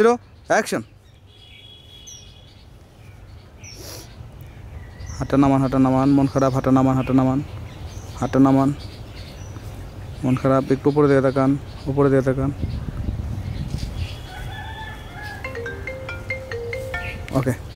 Zero action হাঁটা নামান হাঁটা নামান, মন খারাপ, হাঁটা নামান হাঁটা নামান হাঁটা নামান। মন খারাপ, একটু উপরে দিয়ে তাকান, উপরে দিয়ে তাকান। ওকে